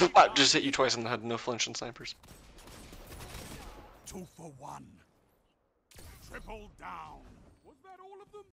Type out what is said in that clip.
wow, just hit you twice in the head, no flinch and snipers. Two for one. Triple down.